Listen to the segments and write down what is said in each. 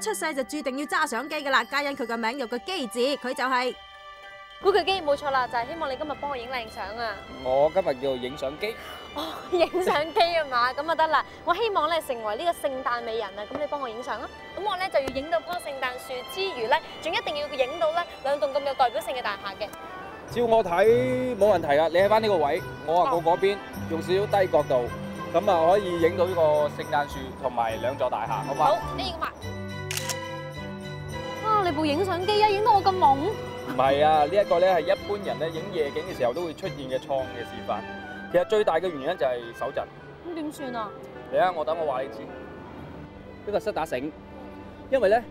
出世就注定要揸相機噶啦，加因佢個名有個機字，佢就係、古巨基冇錯啦，就係希望你今日幫我影靚相啊！我今日叫做影相機，哦，影相機啊嘛，咁啊得啦！我希望咧成為呢個聖誕美人啊，咁你幫我影相啊！咁我咧就要影到棵聖誕樹之餘咧，仲一定要影到咧兩棟咁有代表性嘅大廈嘅。照我睇冇問題啊。你喺翻呢個位，我啊過嗰邊，用少少低角度，咁啊可以影到呢個聖誕樹同埋兩座大廈，好嘛？好，呢個嘛。啊！你部影相機啊，影到我咁懵。唔係啊，呢一個咧係一般人咧影夜景嘅時候都會出現嘅錯誤嘅示範。其實最大嘅原因就係手震。咁點算啊？嚟啊！我等我話你知，呢個塞打繩，因為咧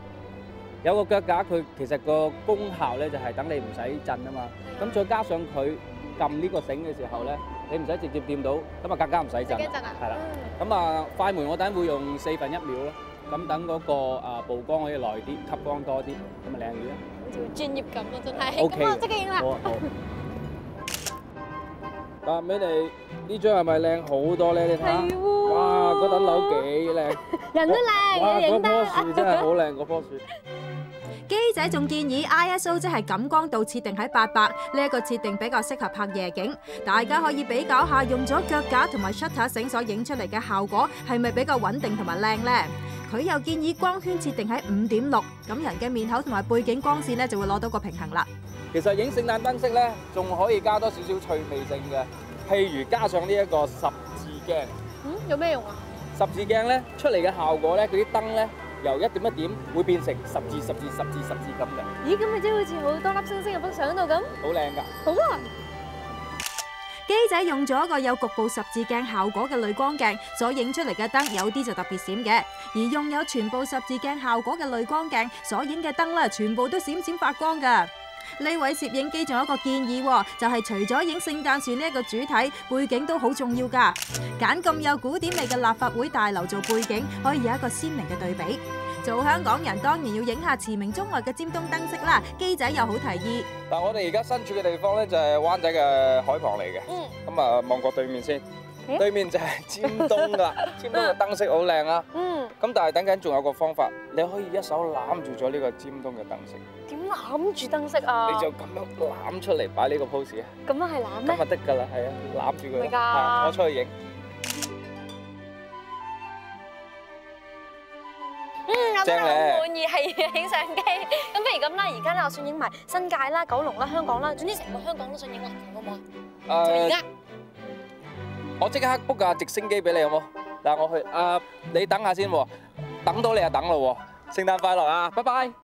有個腳架，佢其實個功效咧就係等你唔使震啊嘛。咁再加上佢撳呢個繩嘅時候咧，你唔使直接掂到，咁啊更加唔使震。自己震啊？係啦。嗯。咁啊，快門我等會用四分一秒咯，咁等嗰個啊曝光可以耐啲，吸光多啲，咁咪靚啲啦。好似好專業咁咯，真係。OK 咁啊，即刻影啦好。啊好。答俾你，呢張係咪靚好多咧？你睇下。哇！嗰棟樓幾靚。人都靚，哇！你影得。嗰棵樹真係好靚，嗰棵樹。機仔仲建議 ISO 即係感光度設定喺八百，呢一個設定比較適合拍夜景。大家可以比較下用咗腳架同埋 shutter 繩所影出嚟嘅效果係咪比較穩定同埋靚呢？佢又建議光圈設定喺五點六，咁人嘅面口同埋背景光線咧就會攞到個平衡啦。其實影聖誕燈飾咧，仲可以加多少少趣味性嘅，譬如加上呢一個十字鏡。嗯，有咩用啊？十字鏡咧出嚟嘅效果咧，嗰啲燈咧由一點一點會變成十字、十字、十字、十字咁嘅，咦，咁咪即係好似好多粒星星入幅相度咁？好靚㗎。好啊！機仔用咗一個有局部十字鏡效果嘅濾光鏡，所影出嚟嘅燈有啲就特別閃嘅；而用有全部十字鏡效果嘅濾光鏡所影嘅燈咧，全部都閃閃發光㗎。呢位攝影機仲有一個建議喎，就係除咗影聖誕樹呢一個主體，背景都好重要㗎。揀咁有古典味嘅立法會大樓做背景，可以有一個鮮明嘅對比。做香港人當然要影下馳名中外嘅尖東燈飾啦。機仔又好提議。嗱我哋而家身處嘅地方咧就係灣仔嘅海旁嚟嘅，嗯，咁啊望過對面先，咦對面就係尖東啦，尖東嘅燈飾好靚啊！嗯，咁但係等緊仲有個方法，你可以一手攬住咗呢個尖東嘅燈飾，點攬住燈飾啊？你就咁樣攬出嚟擺呢個 pose 啊，咁樣係攬咩？咁啊得㗎啦，係啊，攬住佢係㗎我出去影。我真係好滿意，係影相機。咁不如咁啦，而家咧我想影埋新界啦、九龍啦、香港啦，總之成個香港都想影啦，好唔好啊？就而，家。我即刻 book 架直升機俾你好冇？嗱，我去，啊，你等下先喎，等到你就等咯喎，聖誕快樂啊，拜拜。